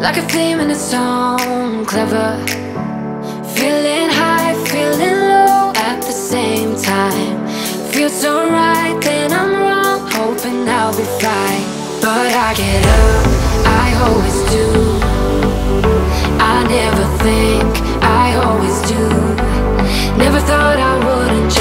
Like a theme in a song, clever. Feeling high, feeling low at the same time. Feels so right, then I'm wrong, hoping I'll be fine. But I get up, I always do. I never think, I always do. Never thought I wouldn't